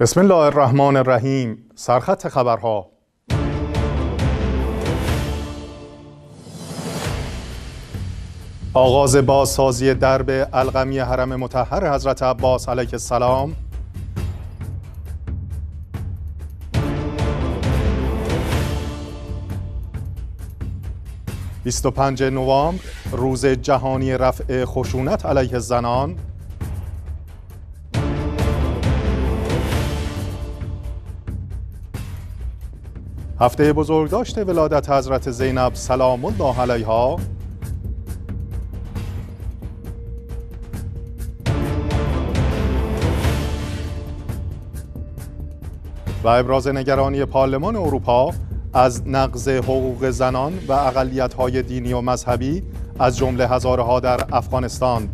بسم الله الرحمن الرحیم. سرخط خبرها. آغاز بازسازی درب القمی حرم مطهر حضرت عباس علیه السلام. 25 نوامبر روز جهانی رفع خشونت علیه زنان هفته بزرگداشت ولادت حضرت زینب سلام الله علیها. و ابراز نگرانی پارلمان اروپا از نقض حقوق زنان و اقلیت‌های دینی و مذهبی از جمله هزارها در افغانستان.